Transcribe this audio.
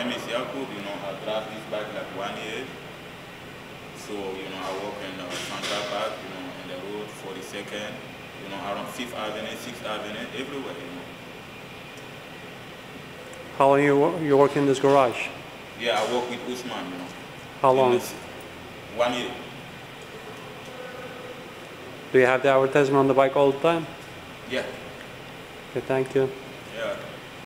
Name is Yakub. You know, I drive this bike like one year. So, you know, I work in the uh, Central Park, you know, in the road, 42nd, you know, around 5th Avenue, 6th Avenue, everywhere, you know. How long you, you work in this garage? Yeah, I work with Usman, you know. How long? this- One year. Do you have the advertisement on the bike all the time? Yeah, Okay, thank you. yeah.